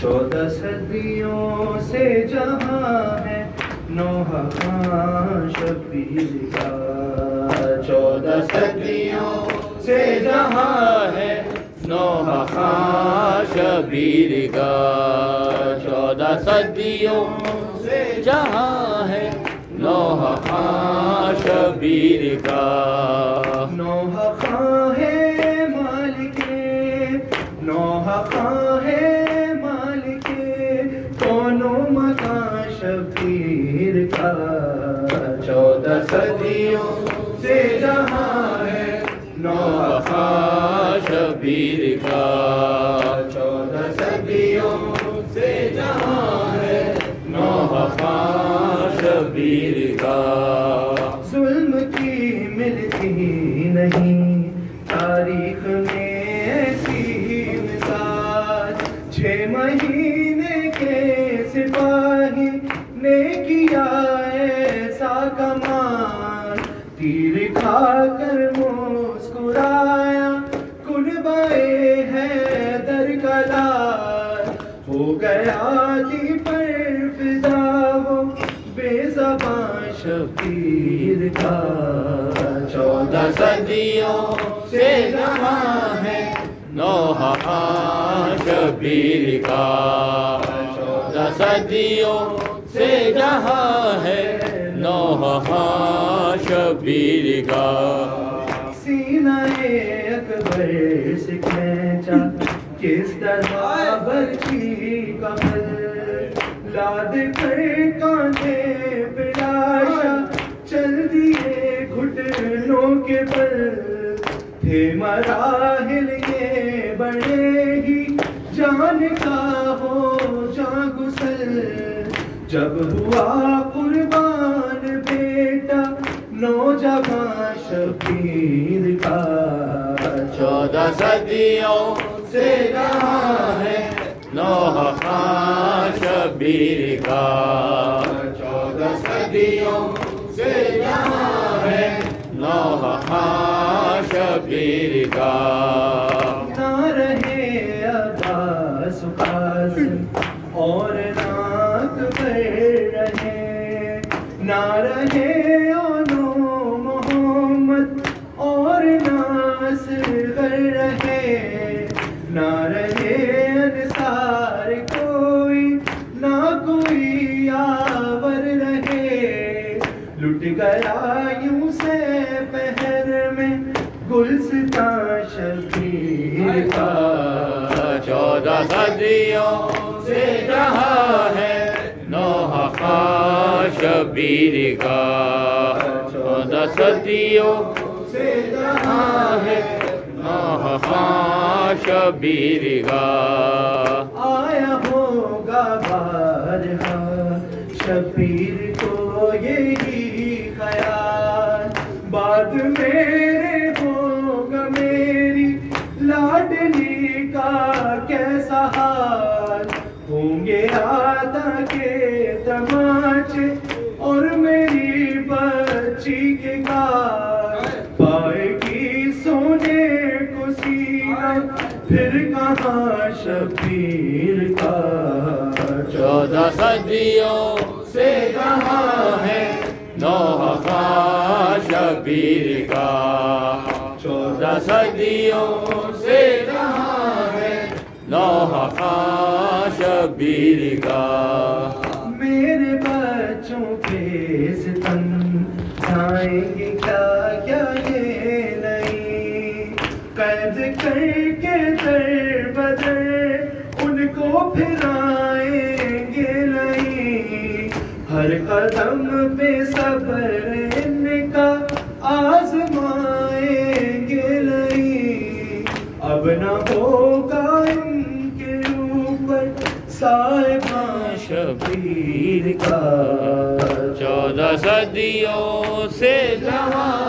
चौदह सदियों से जहाँ है नोहा शबीर का। चौदह सदियों से जहाँ है नोहा शबीर का। चौदह सदियों से जहाँ है नोहा शबीर का। मकान शबीर का चौदह सदियों से जहाँ है खां शबीर का चौदह सदियों से जहाँ है नौ शबीर का। जुल्म की मिलती नहीं, तारीख में ऐसी मिसाल। छह महीने तीर खाकर मुस्कुराया कुनबाए है दर कलाल। हो गया जी पर फिदा वो बेजबान शबीर का। चौदह सदियों से जहाँ है नोहा शबीर का। चौदह सदियों से जहाँ है नोहा खां शबीर का सीना अकबर से खेचा किस तरह बरछी कमल लाद कर कांधे बिलाशा चल दिए घुटनों के बल थे मराहिल ये बड़े ही जान का हो जा गुसल। जब हुआ शबीर का चौदह सदियों से जहाँ है? नोहा शबीर का। चौदह सदियों से जहाँ है? नोहा शबीर का। ना रहे अब्बास कासिम गया यूँ से पहर में गुलसिता शबीर का चौदह सदियों से जहाँ है, नोहा शबीर का चौदह सदियों से जहाँ है, नोहा शबीर का। आया होगा बार शबीर को यही होंगे आदा के तमाचे और मेरी बच्ची के काल। पाएगी सोने को सीना, फिर कहाँ शबीर का चौदह सदियों से जहाँ है नोहा शबीर का। चौदह सदियों से जहाँ है नोहा खां शबीर का मेरे बच्चों के सितम जाएँगे क्या क्या ये नहीं? कैद करके दर बदर उनको फिराएँगे नहीं? हर कदम पे सब्र इनका आजमाएँगे शबीर का चौदह सदियों से खां